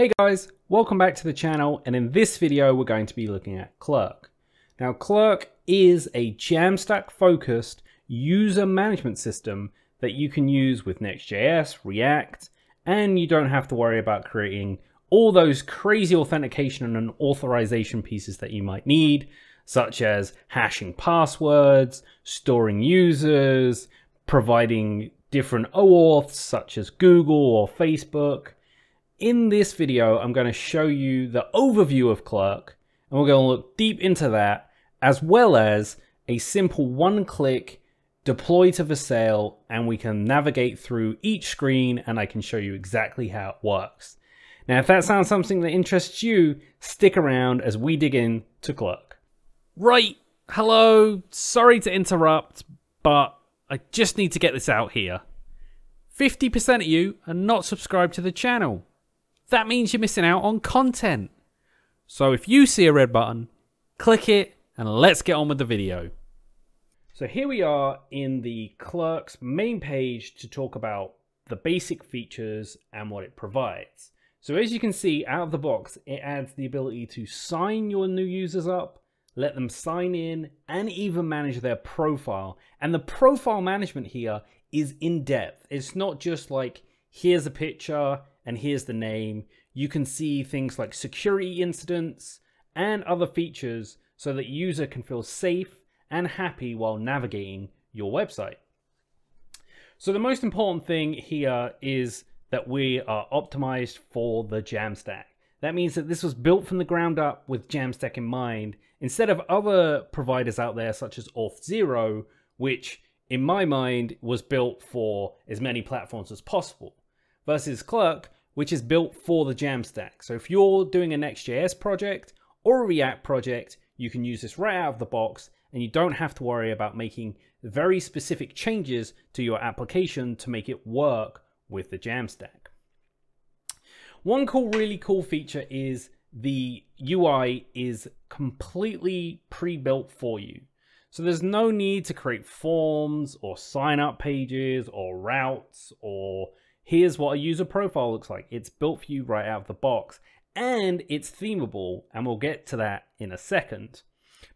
Hey guys, welcome back to the channel and in this video we're going to be looking at Clerk. Now Clerk is a Jamstack focused user management system that you can use with Next.js, React, and you don't have to worry about creating all those crazy authentication and authorization pieces that you might need, such as hashing passwords, storing users, providing different OAuths such as Google or Facebook, in this video, I'm going to show you the overview of Clerk, and we're going to look deep into that, as well as a simple one-click deploy to Vercel, and we can navigate through each screen, and I can show you exactly how it works. Now, if that sounds something that interests you, stick around as we dig in to Clerk. Right, hello, sorry to interrupt, but I just need to get this out here. 50% of you are not subscribed to the channel that means you're missing out on content. So if you see a red button, click it and let's get on with the video. So here we are in the Clerk's main page to talk about the basic features and what it provides. So as you can see out of the box, it adds the ability to sign your new users up, let them sign in, and even manage their profile. And the profile management here is in depth. It's not just like, here's a picture, and here's the name. You can see things like security incidents and other features so that user can feel safe and happy while navigating your website. So the most important thing here is that we are optimized for the Jamstack. That means that this was built from the ground up with Jamstack in mind, instead of other providers out there such as Auth0, which in my mind was built for as many platforms as possible versus Clerk, which is built for the Jamstack. So if you're doing a Next.js project or a React project, you can use this right out of the box and you don't have to worry about making very specific changes to your application to make it work with the Jamstack. One cool, really cool feature is the UI is completely pre-built for you. So there's no need to create forms or sign up pages or routes or here's what a user profile looks like. It's built for you right out of the box and it's themable and we'll get to that in a second.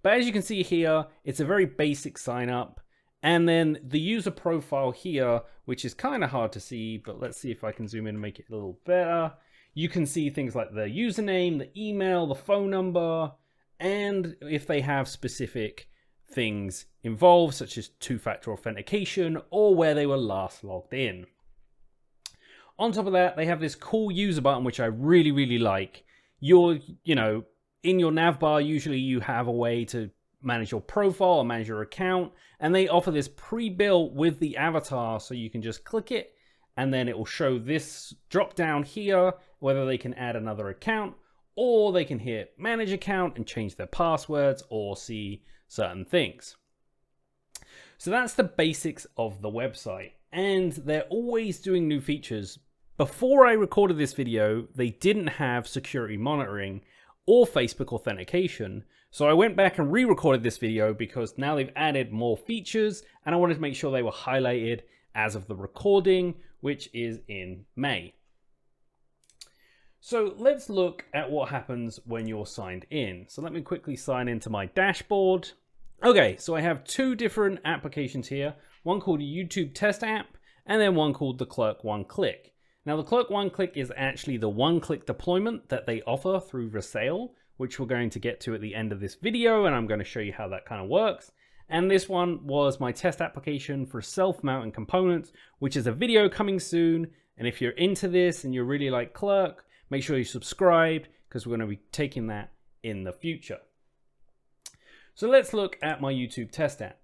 But as you can see here, it's a very basic sign up. And then the user profile here, which is kind of hard to see, but let's see if I can zoom in and make it a little better. You can see things like the username, the email, the phone number, and if they have specific things involved, such as two-factor authentication or where they were last logged in. On top of that, they have this cool user button, which I really, really like. You're, you know, in your nav bar, usually you have a way to manage your profile or manage your account. And they offer this pre-built with the avatar, so you can just click it and then it will show this drop down here, whether they can add another account or they can hit manage account and change their passwords or see certain things. So that's the basics of the website and they're always doing new features. Before I recorded this video, they didn't have security monitoring or Facebook authentication, so I went back and re-recorded this video because now they've added more features and I wanted to make sure they were highlighted as of the recording, which is in May. So let's look at what happens when you're signed in. So let me quickly sign into my dashboard. Okay, so I have two different applications here one called YouTube Test App, and then one called the Clerk One Click. Now, the Clerk One Click is actually the one click deployment that they offer through Vercel, which we're going to get to at the end of this video, and I'm going to show you how that kind of works. And this one was my test application for self-mounting components, which is a video coming soon. And if you're into this and you really like Clerk, make sure you subscribe because we're going to be taking that in the future. So let's look at my YouTube test app.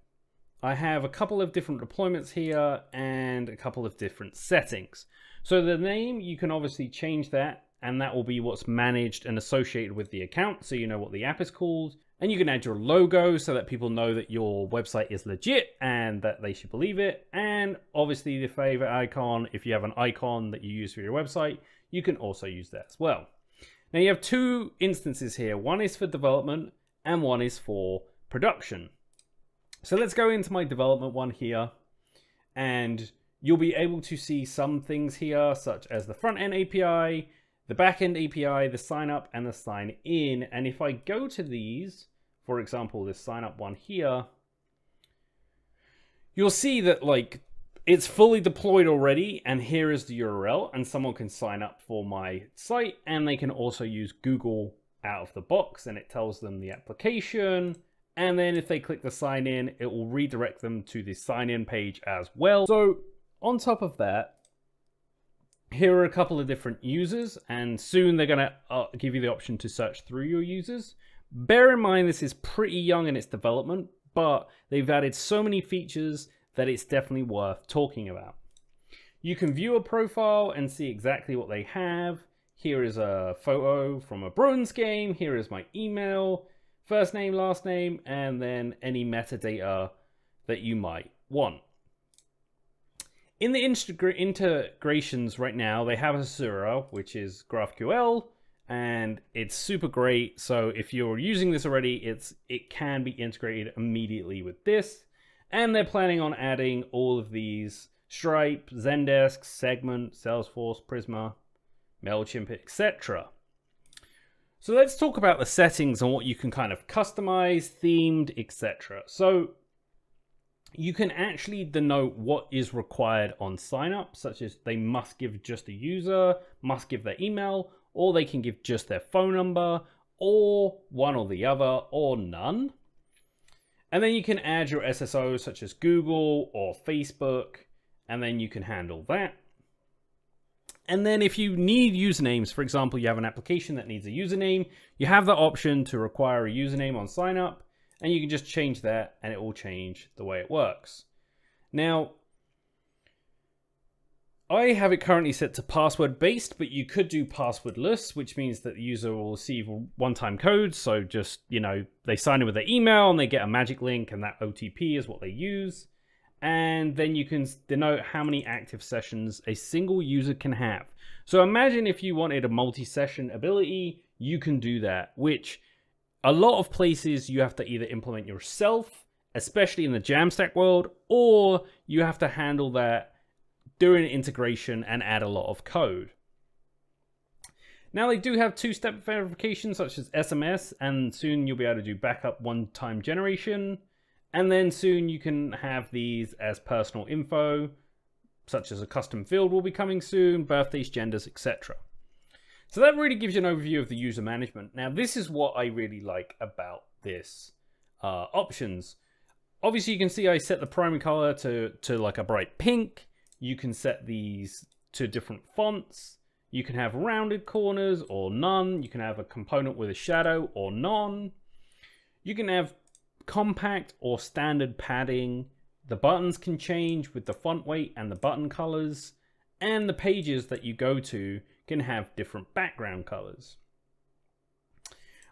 I have a couple of different deployments here and a couple of different settings. So the name, you can obviously change that and that will be what's managed and associated with the account so you know what the app is called. And you can add your logo so that people know that your website is legit and that they should believe it. And obviously the favorite icon, if you have an icon that you use for your website, you can also use that as well. Now you have two instances here. One is for development and one is for production. So let's go into my development one here and you'll be able to see some things here such as the front end API, the backend API, the sign up and the sign in. And if I go to these, for example, this sign up one here, you'll see that like it's fully deployed already and here is the URL and someone can sign up for my site and they can also use Google out of the box and it tells them the application and then if they click the sign in it will redirect them to the sign in page as well. So on top of that here are a couple of different users and soon they're going to uh, give you the option to search through your users. Bear in mind this is pretty young in its development, but they've added so many features that it's definitely worth talking about. You can view a profile and see exactly what they have. Here is a photo from a Bruins game. Here is my email, first name, last name, and then any metadata that you might want. In the integrations right now, they have Hasura, which is GraphQL, and it's super great. So if you're using this already, it's it can be integrated immediately with this. And they're planning on adding all of these Stripe, Zendesk, Segment, Salesforce, Prisma, MailChimp, etc. So let's talk about the settings and what you can kind of customize, themed, etc. So you can actually denote what is required on sign up, such as they must give just a user, must give their email, or they can give just their phone number, or one or the other, or none. And then you can add your SSO such as Google or Facebook, and then you can handle that. And then if you need usernames, for example, you have an application that needs a username, you have the option to require a username on sign up and you can just change that and it will change the way it works. Now, I have it currently set to password based, but you could do passwordless, which means that the user will receive one-time codes. So just, you know, they sign in with their email and they get a magic link and that OTP is what they use. And then you can denote how many active sessions a single user can have. So imagine if you wanted a multi-session ability, you can do that, which a lot of places you have to either implement yourself, especially in the Jamstack world, or you have to handle that during integration and add a lot of code. Now they do have two-step verification such as SMS and soon you'll be able to do backup one-time generation and then soon you can have these as personal info such as a custom field will be coming soon, birthdays, genders, etc. So that really gives you an overview of the user management. Now, this is what I really like about this uh, options. Obviously, you can see I set the primary color to, to like a bright pink. You can set these to different fonts. You can have rounded corners or none. You can have a component with a shadow or none. You can have compact or standard padding. The buttons can change with the font weight and the button colors. And the pages that you go to can have different background colors.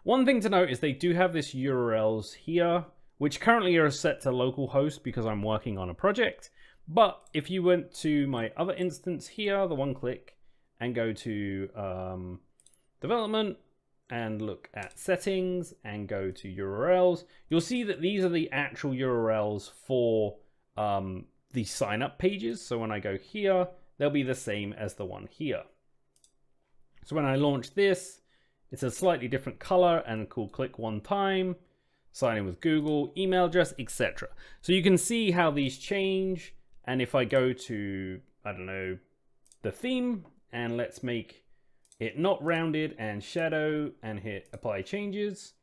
One thing to note is they do have this URLs here, which currently are set to localhost because I'm working on a project. But if you went to my other instance here, the one click, and go to um, development and look at settings and go to URLs, you'll see that these are the actual URLs for um, the sign up pages. So when I go here, they'll be the same as the one here. So when I launch this, it's a slightly different color and cool click one time, sign in with Google, email address, etc. So you can see how these change. And if I go to, I don't know, the theme and let's make it not rounded and shadow and hit apply changes.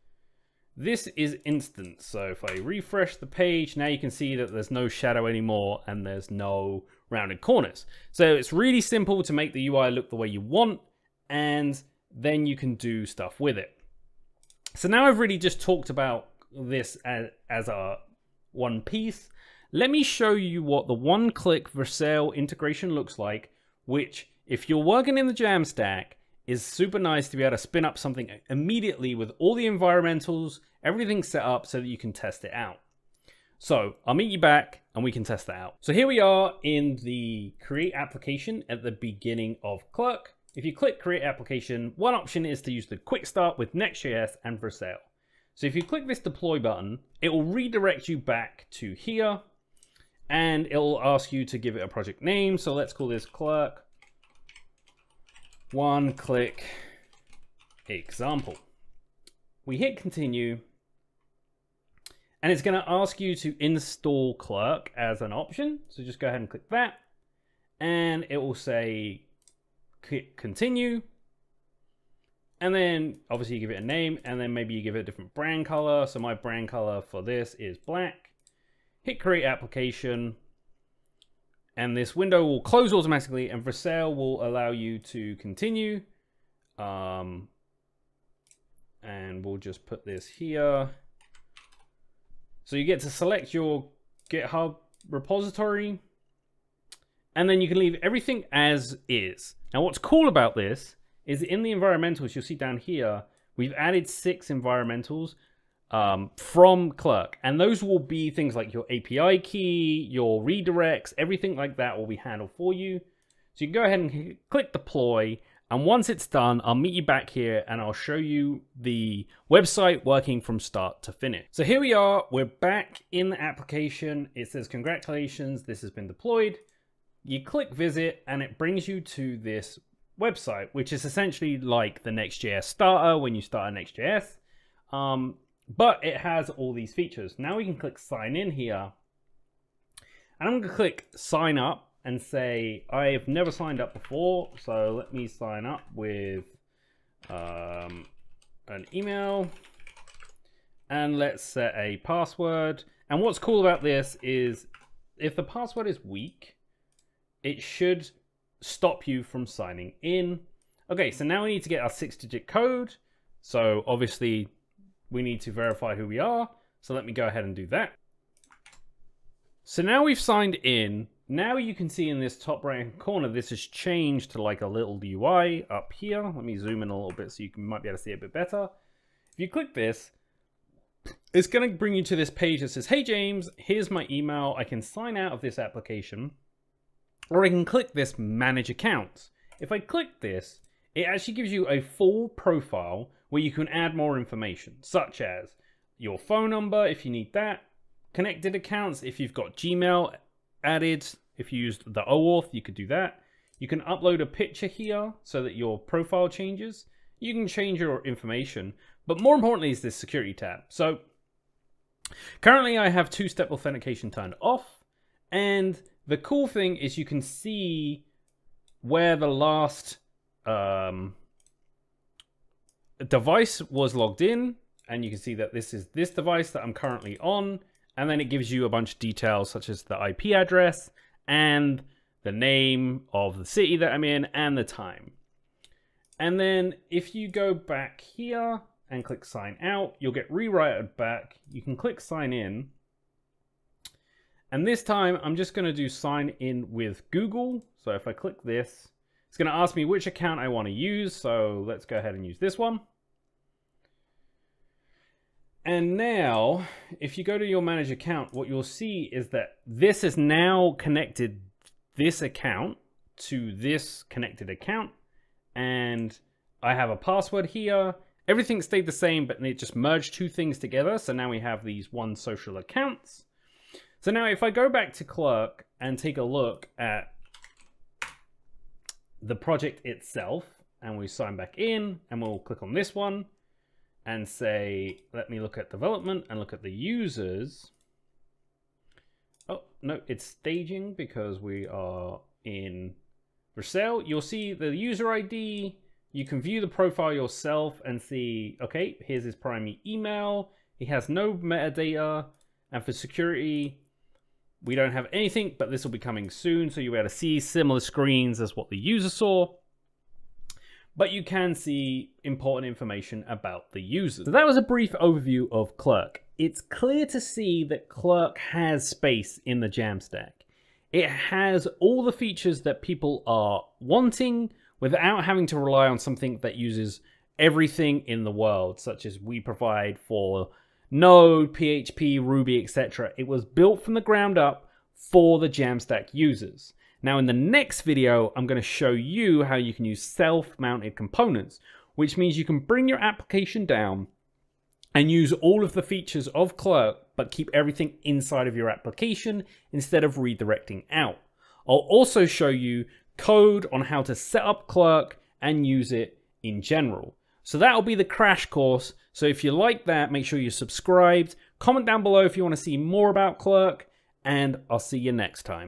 This is instant. So if I refresh the page, now you can see that there's no shadow anymore and there's no rounded corners. So it's really simple to make the UI look the way you want and then you can do stuff with it. So now I've really just talked about this as, as a one piece. Let me show you what the one-click Vercel integration looks like, which if you're working in the Jamstack, is super nice to be able to spin up something immediately with all the environmentals, everything set up so that you can test it out. So I'll meet you back and we can test that out. So here we are in the create application at the beginning of Clerk. If you click Create Application, one option is to use the Quick Start with Next.js and Vercel. So if you click this Deploy button, it will redirect you back to here, and it will ask you to give it a project name. So let's call this Clerk one click example. We hit continue and it's going to ask you to install Clerk as an option. So just go ahead and click that and it will say continue. And then obviously you give it a name and then maybe you give it a different brand color. So my brand color for this is black. Hit create application. And this window will close automatically and Vercel will allow you to continue. Um, and we'll just put this here. So you get to select your GitHub repository and then you can leave everything as is. Now what's cool about this is in the environmentals, you'll see down here, we've added six environmentals um, from Clerk. And those will be things like your API key, your redirects, everything like that will be handled for you. So you can go ahead and click deploy. And once it's done, I'll meet you back here and I'll show you the website working from start to finish. So here we are, we're back in the application. It says, congratulations, this has been deployed. You click visit and it brings you to this website, which is essentially like the Next.js starter when you start a Next.js. Um, but it has all these features. Now we can click sign in here. And I'm going to click sign up and say, I've never signed up before. So let me sign up with um, an email. And let's set a password. And what's cool about this is if the password is weak, it should stop you from signing in. Okay, so now we need to get our six digit code. So obviously we need to verify who we are. So let me go ahead and do that. So now we've signed in. Now you can see in this top right hand corner, this has changed to like a little UI up here. Let me zoom in a little bit so you can, might be able to see it a bit better. If you click this, it's going to bring you to this page that says, Hey James, here's my email. I can sign out of this application or I can click this manage accounts. If I click this, it actually gives you a full profile where you can add more information, such as your phone number if you need that, connected accounts if you've got Gmail added, if you used the OAuth, you could do that. You can upload a picture here so that your profile changes. You can change your information, but more importantly is this security tab. So currently I have two-step authentication turned off, and the cool thing is you can see where the last um, device was logged in and you can see that this is this device that I'm currently on and then it gives you a bunch of details such as the IP address and the name of the city that I'm in and the time. And then if you go back here and click sign out, you'll get rewritten back. You can click sign in and this time I'm just going to do sign in with Google. So if I click this, it's going to ask me which account I want to use. So let's go ahead and use this one. And now, if you go to your manage account, what you'll see is that this is now connected this account to this connected account. And I have a password here. Everything stayed the same, but it just merged two things together. So now we have these one social accounts. So now if I go back to Clerk and take a look at the project itself, and we sign back in, and we'll click on this one, and say, let me look at development and look at the users. Oh, no, it's staging because we are in Vercel. You'll see the user ID. You can view the profile yourself and see, okay, here's his primary email. He has no metadata. And for security, we don't have anything, but this will be coming soon, so you'll be able to see similar screens as what the user saw. But you can see important information about the user. So that was a brief overview of Clerk. It's clear to see that Clerk has space in the Jamstack. It has all the features that people are wanting without having to rely on something that uses everything in the world, such as we provide for Node, PHP, Ruby, etc. It was built from the ground up for the Jamstack users. Now in the next video, I'm going to show you how you can use self-mounted components, which means you can bring your application down and use all of the features of Clerk, but keep everything inside of your application instead of redirecting out. I'll also show you code on how to set up Clerk and use it in general. So that'll be the crash course. So if you like that, make sure you're subscribed. Comment down below if you want to see more about Clerk, and I'll see you next time.